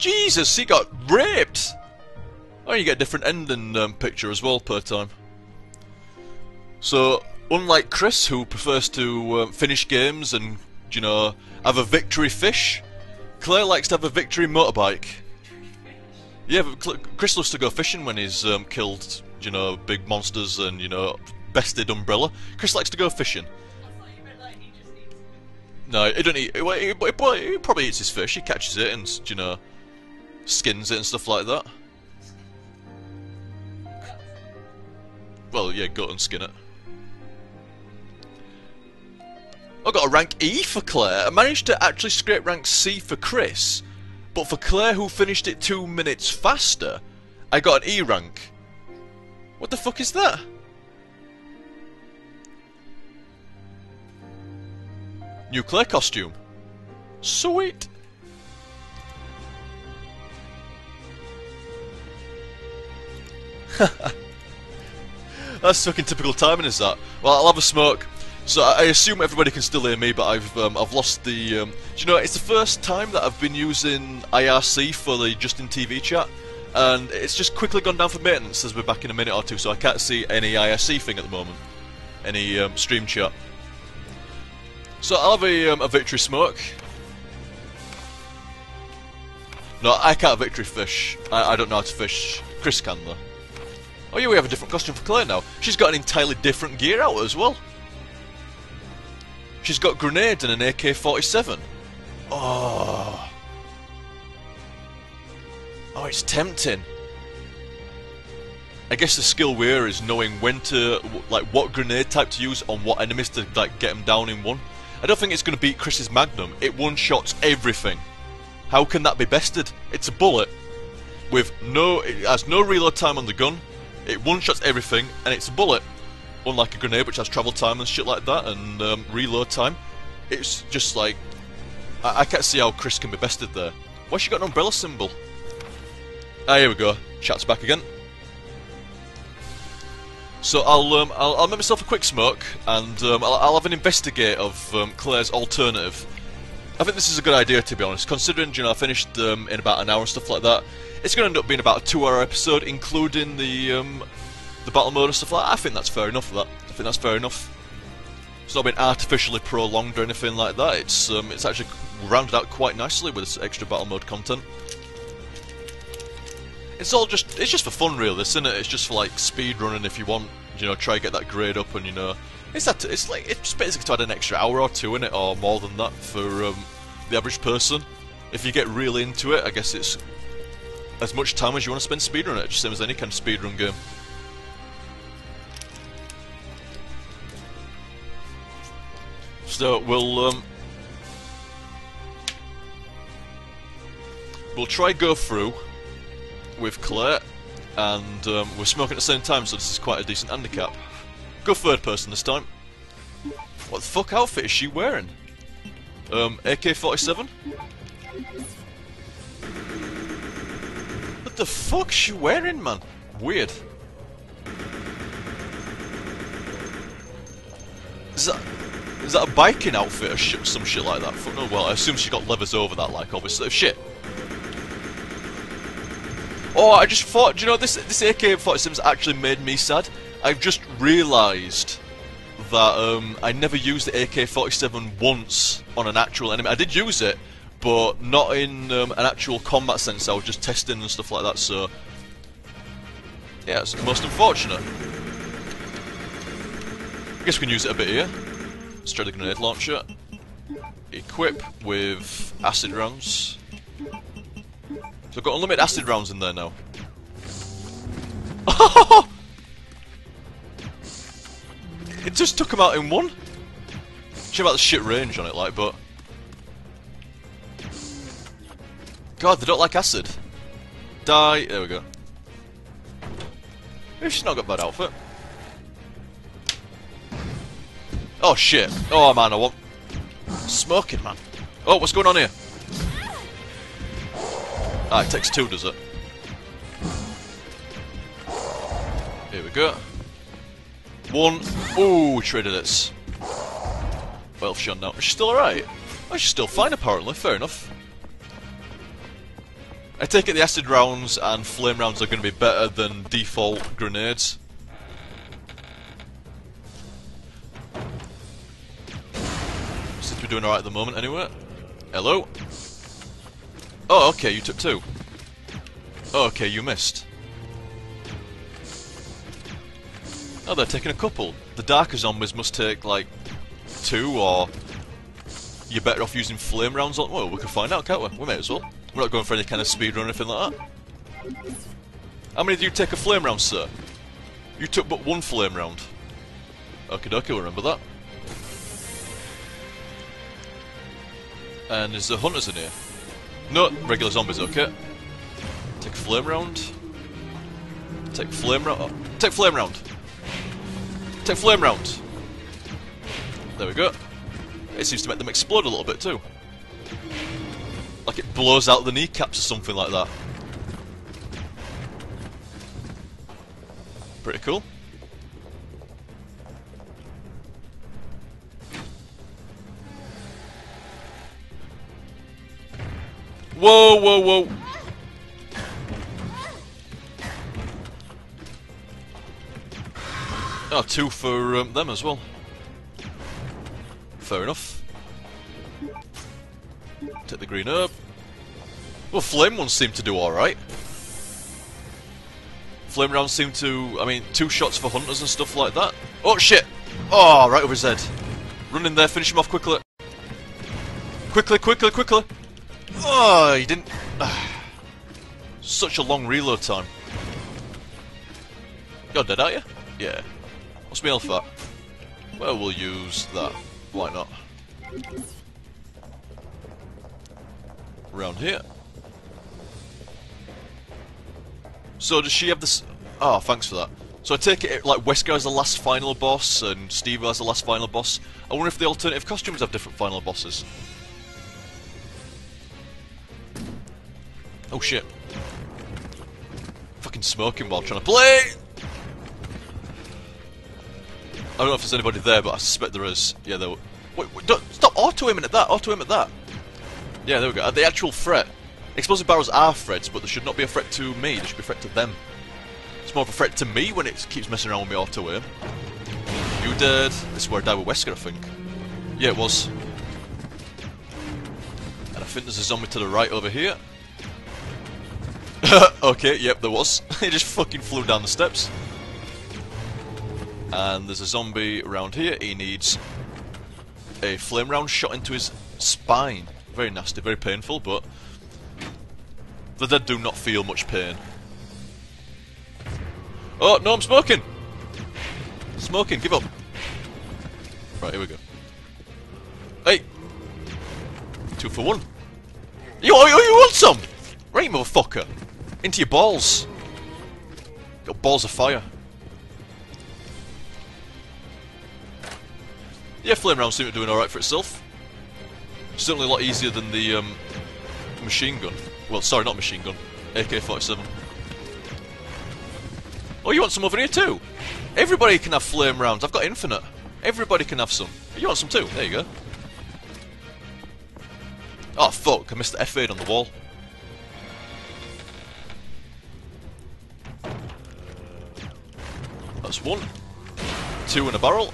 Jesus, he got raped! Oh, you get a different ending um, picture as well per time. So, unlike Chris, who prefers to uh, finish games and, you know, have a victory fish, Claire likes to have a victory motorbike. Yeah, Chris loves to go fishing when he's um, killed, you know, big monsters and, you know, bested Umbrella. Chris likes to go fishing. No, he don't eat. He, he, he, probably eats his fish. He catches it and you know, skins it and stuff like that. Well, yeah, gut and skin it. I got a rank E for Claire. I managed to actually scrape rank C for Chris, but for Claire, who finished it two minutes faster, I got an E rank. What the fuck is that? New Claire costume. Sweet. That's fucking typical timing, is that? Well, I'll have a smoke. So I assume everybody can still hear me, but I've um, I've lost the. Um, do you know? It's the first time that I've been using IRC for the Justin TV chat, and it's just quickly gone down for maintenance as we're back in a minute or two. So I can't see any IRC thing at the moment, any um, stream chat. So I'll have a, um, a victory smoke. No, I can't victory fish. I, I don't know how to fish. Chris can though. Oh yeah, we have a different costume for Claire now. She's got an entirely different gear out as well. She's got grenades and an AK-47. Oh. Oh, it's tempting. I guess the skill we're is knowing when to, like, what grenade type to use on what enemies to, like, get them down in one. I don't think it's going to beat Chris's Magnum. It one-shots everything. How can that be bested? It's a bullet with no... It has no reload time on the gun. It one-shots everything, and it's a bullet. Unlike a grenade, which has travel time and shit like that, and um, reload time. It's just like... I, I can't see how Chris can be bested there. Why she got an umbrella symbol? Ah, here we go. Chat's back again. So I'll, um, I'll, I'll make myself a quick smoke, and um, I'll, I'll, have an investigate of um, Claire's alternative. I think this is a good idea, to be honest, considering you know I finished um, in about an hour and stuff like that. It's going to end up being about a two-hour episode, including the um, the battle mode and stuff like that. I think that's fair enough for that. I think that's fair enough. It's not been artificially prolonged or anything like that. It's um, it's actually rounded out quite nicely with this extra battle mode content. It's all just, it's just for fun really, this, isn't it? It's just for like speed running if you want, you know, try to get that grade up and you know, it's that, it's like, it's basically to add an extra hour or two in it, or more than that for um, the average person. If you get really into it, I guess it's as much time as you want to spend speedrunning it, just same as any kind of speedrun game. So we'll um, we'll try go through with Claire, and um, we're smoking at the same time, so this is quite a decent handicap. Go third person this time. What the fuck outfit is she wearing? Um, AK-47? What the fuck's she wearing, man? Weird. Is that... Is that a biking outfit or sh some shit like that? Fuck no, well, I assume she got levers over that, like, obviously. Shit. Oh, I just thought, do you know, this this AK-47's actually made me sad. I've just realised that um, I never used the AK-47 once on an actual enemy. I did use it, but not in um, an actual combat sense. I was just testing and stuff like that, so... Yeah, it's most unfortunate. I guess we can use it a bit here. Straight a grenade launcher. Equip with acid rounds. So I've got unlimited acid rounds in there now. it just took him out in one. Should about the shit range on it, like, but... God, they don't like acid. Die. There we go. Maybe she's not got bad outfit. Oh shit. Oh man, I want... Smoking, man. Oh, what's going on here? Ah, it takes two, does it? Here we go. One. Ooh, traded it. Well, shot now. Is she still alright? Oh, she's still fine, apparently. Fair enough. I take it the acid rounds and flame rounds are going to be better than default grenades. To be doing alright at the moment anyway. Hello? Oh, okay, you took two. Oh, okay, you missed. Oh, they're taking a couple. The darker zombies must take, like, two, or you're better off using flame rounds on... Well, we can find out, can't we? We may as well. We're not going for any kind of speed run or anything like that. How many do you take a flame round, sir? You took but one flame round. Okay, okay, remember that. And is there hunters in here? No, regular zombies, okay. Take flame round. Take flame round. Oh, take flame round. Take flame round. There we go. It seems to make them explode a little bit too. Like it blows out the kneecaps or something like that. Pretty cool. Whoa, whoa, whoa. Two for um, them as well. Fair enough. Take the green herb. Well, flame ones seem to do alright. Flame rounds seem to, I mean, two shots for hunters and stuff like that. Oh shit! Oh, right over his head. Run in there, finish him off quickly. Quickly, quickly, quickly! Oh, he didn't... Such a long reload time. You're dead, are you? Yeah. What's health at? Well, we'll use that. Why not? Around here. So does she have this? Oh, thanks for that. So I take it like Wesker has the last final boss and Steve has the last final boss. I wonder if the alternative costumes have different final bosses. Oh shit. Fucking smoking while trying to play! Don't know if there's anybody there, but I suspect there is. Yeah, there. Wait, wait don't, stop auto aiming at that. Auto aim at that. Yeah, there we go. The actual threat. Explosive barrels are threats, but there should not be a threat to me. There should be a threat to them. It's more of a threat to me when it keeps messing around with me auto aim. You dead. This is where I died with Wesker, I think. Yeah, it was. And I think there's a zombie to the right over here. okay, yep, there was. he just fucking flew down the steps. And there's a zombie around here. He needs a flame round shot into his spine. Very nasty, very painful, but the dead do not feel much pain. Oh, no, I'm smoking! Smoking, give up. Right, here we go. Hey! Two for one. You, oh, you, you want some? Right, motherfucker. Into your balls. Your balls of fire. Flame round seems to be doing alright for itself. Certainly a lot easier than the um, machine gun. Well, sorry, not machine gun. AK-47. Oh, you want some over here too? Everybody can have flame rounds. I've got infinite. Everybody can have some. You want some too? There you go. Oh, fuck. I missed the F8 on the wall. That's one. Two in a barrel.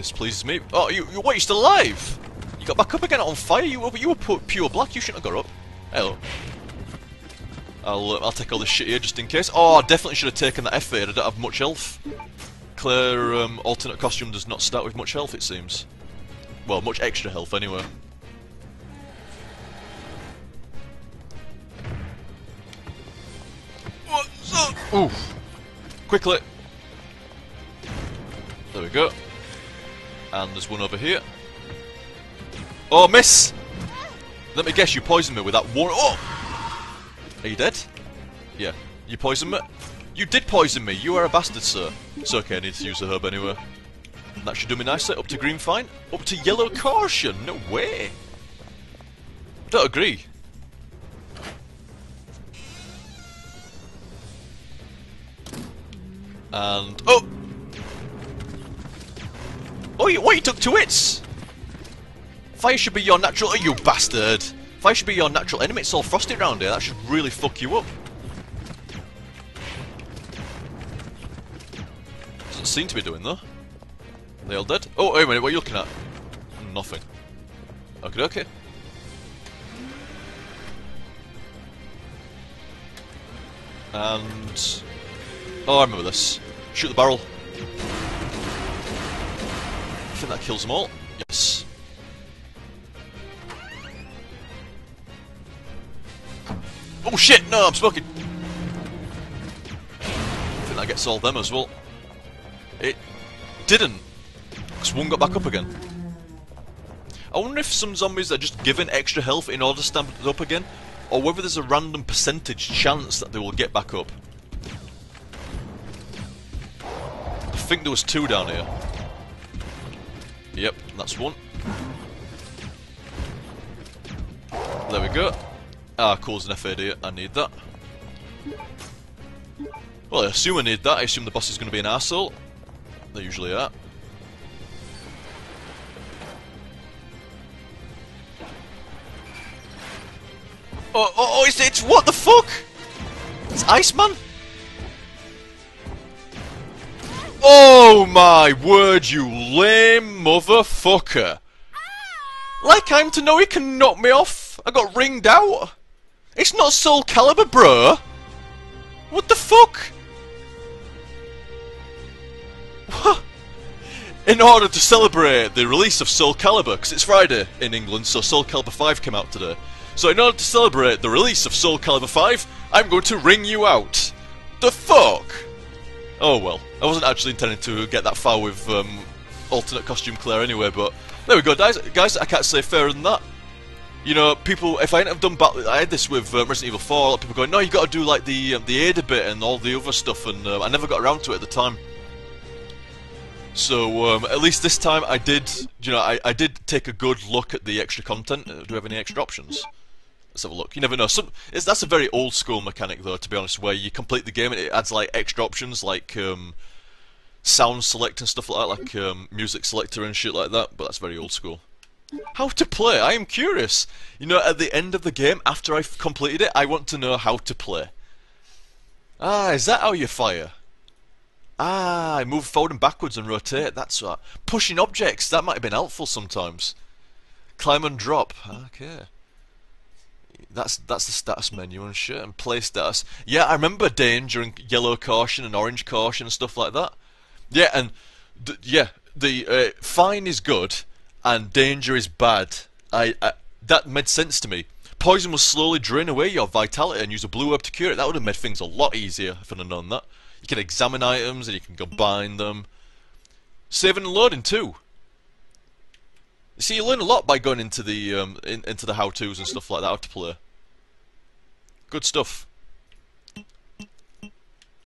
This pleases me. Oh, you, you what? You still alive? You got back up again on fire. You were you were pure black. You shouldn't have got up. Hello. I'll uh, I'll take all this shit here just in case. Oh, I definitely should have taken that F8. I don't have much health. Claire um, alternate costume does not start with much health. It seems. Well, much extra health anyway. What's up? Oof. Quickly. There we go. And there's one over here. Oh, miss! Let me guess, you poisoned me with that one. Oh! Are you dead? Yeah. You poisoned me? You did poison me. You are a bastard, sir. It's okay, I need to use the herb anyway. That should do me nicely. Up to green, fine. Up to yellow caution. No way. Don't agree. And... Oh! Oh, you, what, you took two hits? Fire should be your natural... Oh, you bastard! I should be your natural enemy, it's all frosty around here. That should really fuck you up. Doesn't seem to be doing though. They all dead? Oh, wait a minute, what are you looking at? Nothing. Okay, okay. And... Oh, I remember this. Shoot the barrel. Think that kills them all. Yes. Oh shit, no, I'm smoking! I think that gets all them as well. It didn't. Because one got back up again. I wonder if some zombies are just given extra health in order to stand up again, or whether there's a random percentage chance that they will get back up. I think there was two down here. Yep, that's one. There we go. Ah, cool, an FAD. I need that. Well, I assume I need that. I assume the boss is going to be an asshole. They usually are. Oh, oh, oh, it's, it's, what the fuck? It's Iceman? Oh my word, you lame motherfucker. Like I'm to know he can knock me off. I got ringed out. It's not Soul Calibur, bro. What the fuck? What? In order to celebrate the release of Soul Calibur, because it's Friday in England, so Soul Calibur 5 came out today. So in order to celebrate the release of Soul Calibur 5, I'm going to ring you out. The fuck? Oh well, I wasn't actually intending to get that far with um, alternate costume Claire anyway, but there we go, guys. Guys, I can't say fairer than that. You know, people. If I hadn't have done battle, I had this with uh, Resident Evil 4. A lot of people going, "No, you got to do like the um, the Ada bit and all the other stuff," and uh, I never got around to it at the time. So um, at least this time I did. You know, I, I did take a good look at the extra content. Uh, do we have any extra options? Let's have a look. You never know. Some that's a very old school mechanic though, to be honest, where you complete the game and it adds like extra options like um, sound select and stuff like that, like um, music selector and shit like that. But that's very old school. How to play? I am curious. You know, at the end of the game, after I've completed it, I want to know how to play. Ah, is that how you fire? Ah, I move forward and backwards and rotate. That's right. Pushing objects. That might have been helpful sometimes. Climb and drop. Okay. That's that's the status menu and shit. And play status. Yeah, I remember danger and yellow caution and orange caution and stuff like that. Yeah, and yeah, the uh, fine is good and danger is bad. I, I, that made sense to me. Poison will slowly drain away your vitality and use a blue herb to cure it. That would have made things a lot easier if I'd have known that. You can examine items and you can combine them. Saving and loading too. See, you learn a lot by going into the um, in, into the how-tos and stuff like that, how to play. Good stuff.